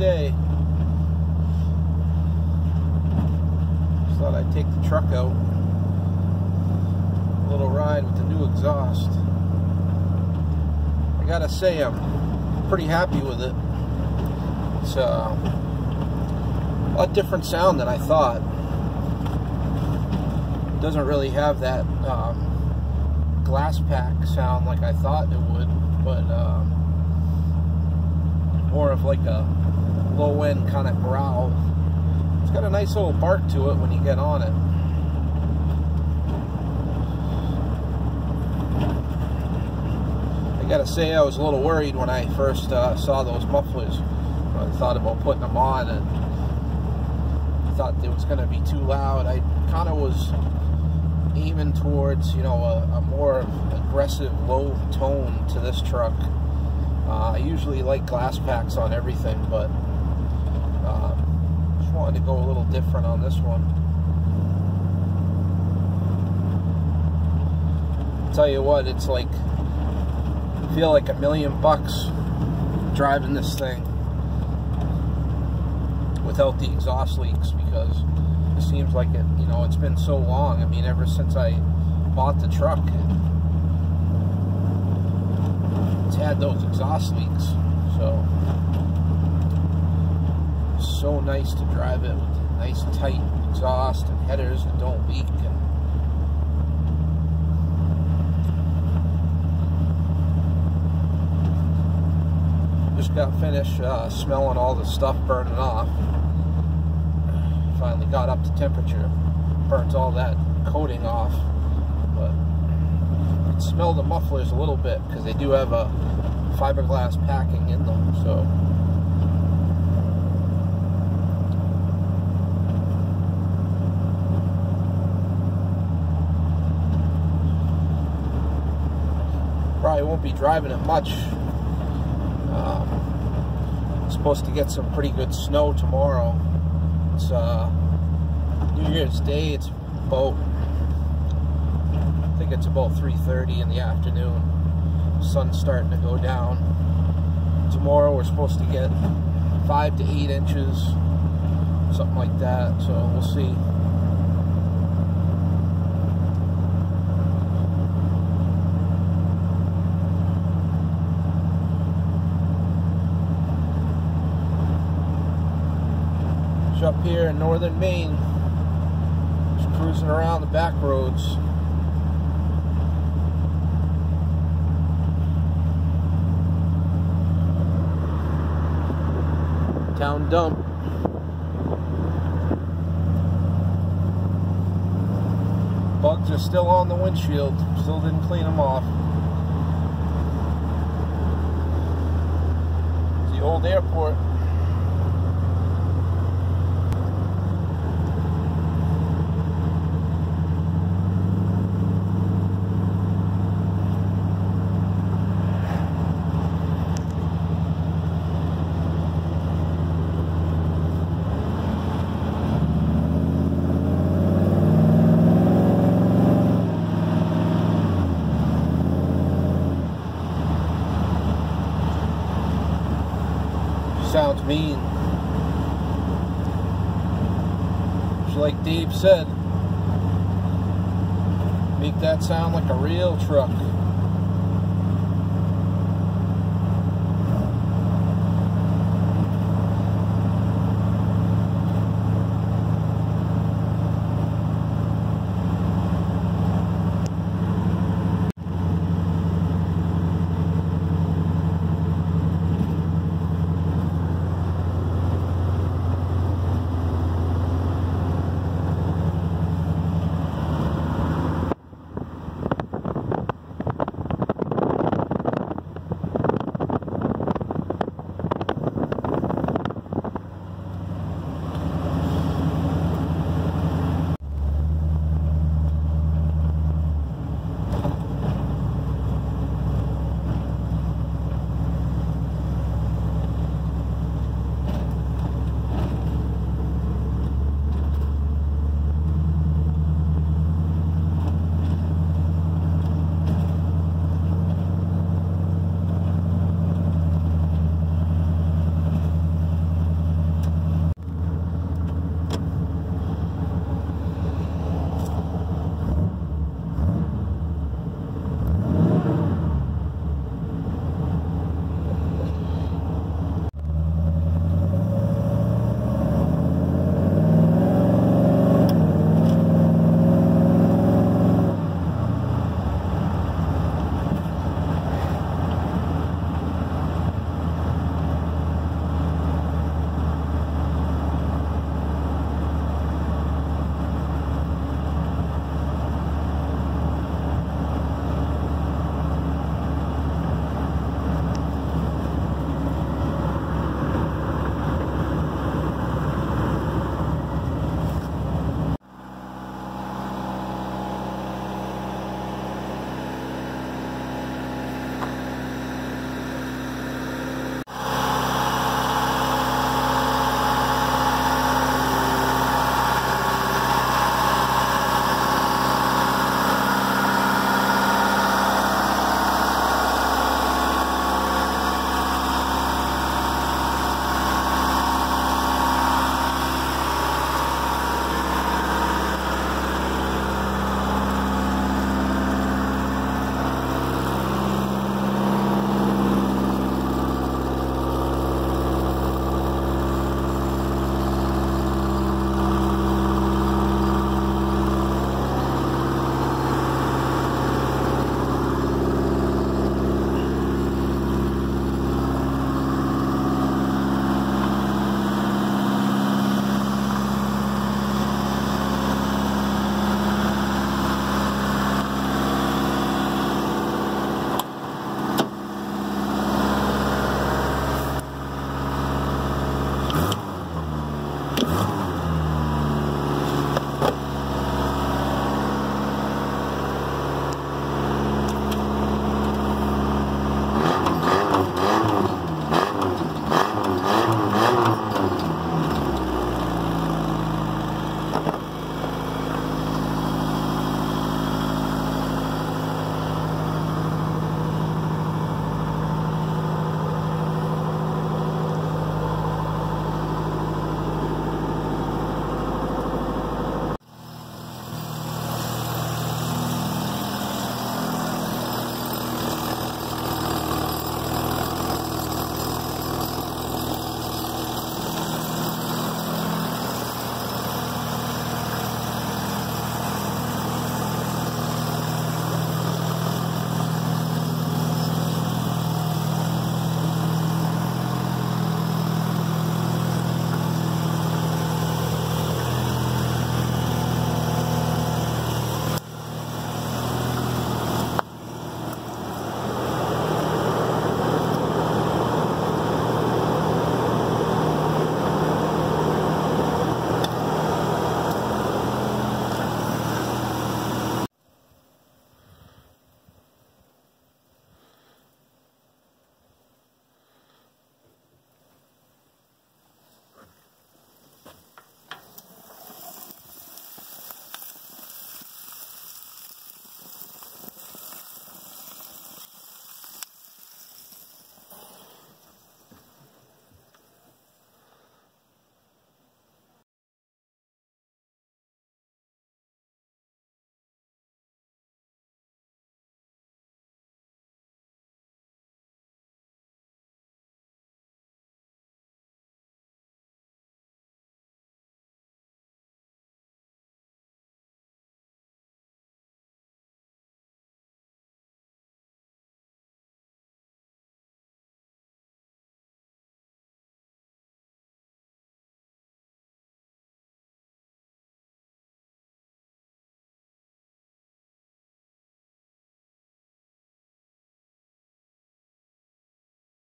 day. Just thought I'd take the truck out. A little ride with the new exhaust. I gotta say, I'm pretty happy with it. It's uh, a lot different sound than I thought. It doesn't really have that um, glass pack sound like I thought it would, but. Um, more of like a low end kind of growl. It's got a nice little bark to it when you get on it. I gotta say, I was a little worried when I first uh, saw those mufflers. I thought about putting them on and thought it was gonna be too loud. I kind of was aiming towards, you know, a, a, more aggressive low tone to this truck. Uh, I usually like glass packs on everything, but uh, just wanted to go a little different on this one. Tell you what, it's like, I feel like a million bucks driving this thing without the exhaust leaks because it seems like it, you know, it's been so long. I mean, ever since I bought the truck, it's had those exhaust leaks. So, so nice to drive it with nice tight exhaust and headers that don't leak. And just got finished uh, smelling all the stuff burning off finally got up to temperature, burnt all that coating off, but it smelled the mufflers a little bit because they do have a fiberglass packing in them, so. Probably won't be driving it much. Um, supposed to get some pretty good snow tomorrow it's uh, New Year's Day. It's about I think it's about 3:30 in the afternoon. Sun's starting to go down. Tomorrow we're supposed to get five to eight inches, something like that. So we'll see. Up here in northern Maine. Just cruising around the back roads. Town dump. Bugs are still on the windshield. Still didn't clean them off. The old airport. Mean. Just like Dave said, make that sound like a real truck.